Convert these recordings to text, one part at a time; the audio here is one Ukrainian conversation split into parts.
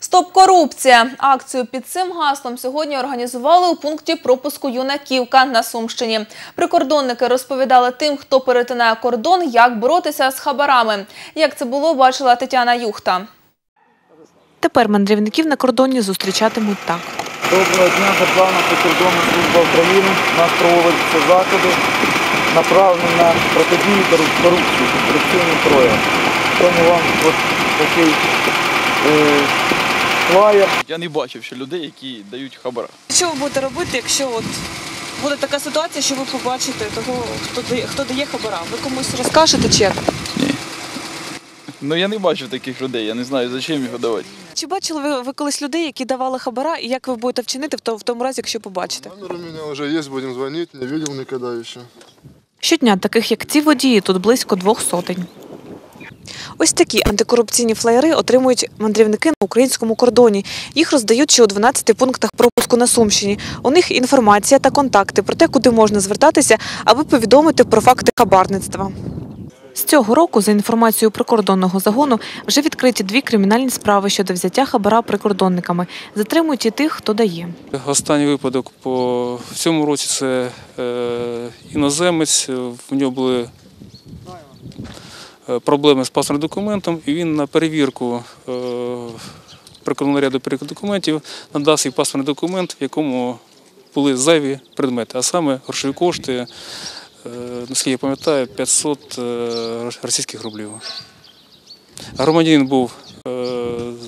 Стоп корупція. Акцію під цим гаслом сьогодні організували у пункті пропуску Юнаківка на Сумщині. Прикордонники розповідали тим, хто перетинає кордон, як боротися з хабарами. Як це було, бачила Тетяна Юхта. Тепер мандрівників на кордоні зустрічатимуть так. Доброго дня, Державна прикордонна служба України. Нас проводяться заходи, направлені на протидію кору- корупції, корупційним проявам. Тому вам от такий е, флаєр. Я не бачив ще людей, які дають хабара. Що ви будете робити, якщо от буде така ситуація, що ви побачите того, хто дає, хто дає хабара? Ви комусь розкажете чи як? Ну я не бачив таких людей, я не знаю, за чим його давати. Чи бачили ви, ви колись людей, які давали хабара, і як ви будете вчинити в, то- в тому разі, якщо побачите? Номер у меня уже есть, будем звонить, не видел никогда еще. Щодня таких, як ці водії, тут близько двох сотень. Ось такі антикорупційні флаєри отримують мандрівники на українському кордоні. Їх роздають ще у 12 пунктах пропуску на Сумщині. У них інформація та контакти про те, куди можна звертатися, аби повідомити про факти хабарництва. З цього року, за інформацією прикордонного загону, вже відкриті дві кримінальні справи щодо взяття хабара прикордонниками. Затримують і тих, хто дає. Останній випадок по в цьому році це е, іноземець. В нього були проблеми з паспортним документом, і він на перевірку е, прикордонного ряду перевірки документів надасть свій паспортний документ, в якому були зайві предмети, а саме грошові кошти, е, наскільки я пам'ятаю, 500 е, російських рублів. Громадянин був е,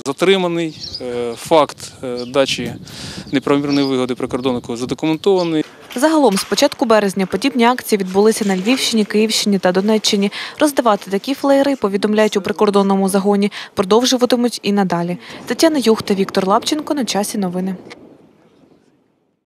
затриманий. е, Факт е, дачі неправомірної вигоди прикордоннику задокументований. Загалом, з початку березня, подібні акції відбулися на Львівщині, Київщині та Донеччині. Роздавати такі флеєри, повідомляють у прикордонному загоні, продовжуватимуть і надалі. Тетяна Юхта, Віктор Лапченко. На часі новини.